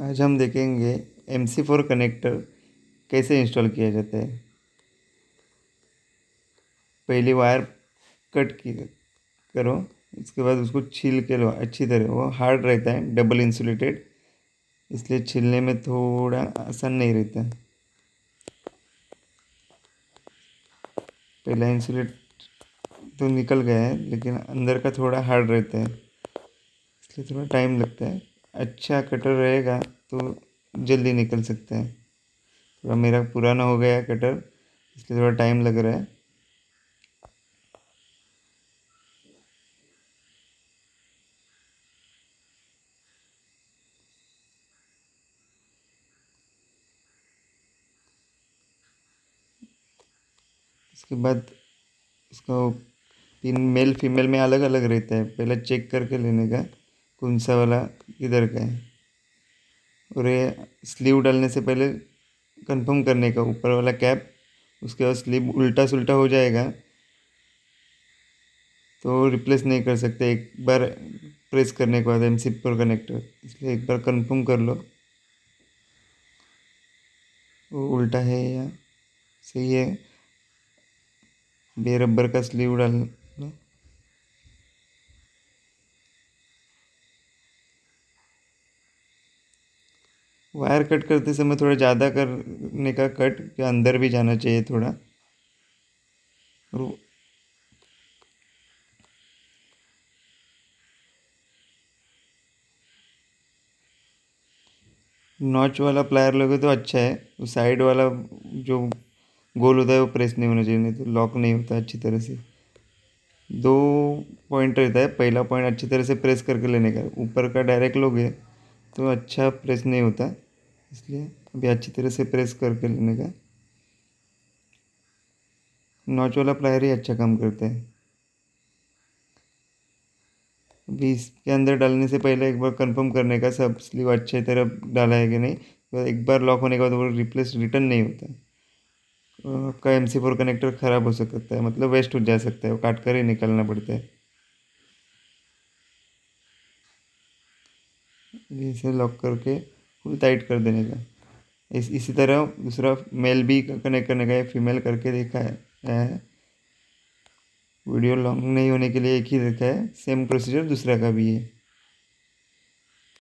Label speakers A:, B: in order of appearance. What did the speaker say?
A: आज हम देखेंगे एम सी फोर कनेक्टर कैसे इंस्टॉल किया जाता है। पहली वायर कट की करो, इसके बाद उसको छील के लो, अच्छी तरह, वो हार्ड रहता है डबल इंसुलेटेड इसलिए छीलने में थोड़ा आसान नहीं रहता। पहला इंसुलेट तो निकल गया है, लेकिन अंदर का थोड़ा हार्ड रहता है, इसलिए थोड़ा टाइम लगता है। अच्छा कटर रहेगा तो जल्दी निकल सकता है। थोड़ा मेरा पुराना हो गया कटर, इसलिए थोड़ा टाइम लग रहा है। इसके बाद इसका पिन मेल फीमेल में अलग अलग रहता है, पहले चेक करके लेने का। कौन सा वाला किधर का है? और ये स्लीव डालने से पहले कंफर्म करने का, ऊपर वाला कैप उसके बाद स्लीव उल्टा सुल्टा हो जाएगा। तो रिप्लेस नहीं कर सकते, एक बार प्रेस करने के बाद एम सी पर कनेक्टर इसलिए एक बार कंफर्म कर लो। वो उल्टा है या सही है? बे रबर का स्लीव डाल वायर कट करते समय थोड़ा ज़्यादा करने का कट के अंदर भी जाना चाहिए थोड़ा। नॉच वाला प्लायर लगे तो अच्छा है। वो साइड वाला जो गोल होता है वो प्रेस नहीं होना चाहिए, नहीं तो लॉक नहीं होता अच्छी तरह से। दो पॉइंट रहता है, पहला पॉइंट अच्छी तरह से प्रेस करके लेने का। ऊपर का डायरेक्ट लोगे तो अच्छा प्रेस नहीं होता, इसलिए अभी अच्छी तरह से प्रेस करके लेने का। नॉच वाला प्लायर ही अच्छा काम करता है। अभी इसके अंदर डालने से पहले एक बार कंफर्म करने का सब स्लीव अच्छे तरह डाला है कि नहीं तो एक बार लॉक होने के बाद वो रिप्लेस रिटर्न नहीं होता। आपका एम सी फोर कनेक्टर ख़राब हो सकता है मतलब वेस्ट हो जा सकता है, वो काट कर ही निकालना पड़ता है। इसे लॉक करके फुल टाइट कर देने का। इस, इसी तरह दूसरा मेल भी कनेक्ट करने का है फीमेल करके देखा है वीडियो लॉन्ग नहीं होने के लिए एक ही देखा है सेम प्रोसीजर दूसरा का भी है।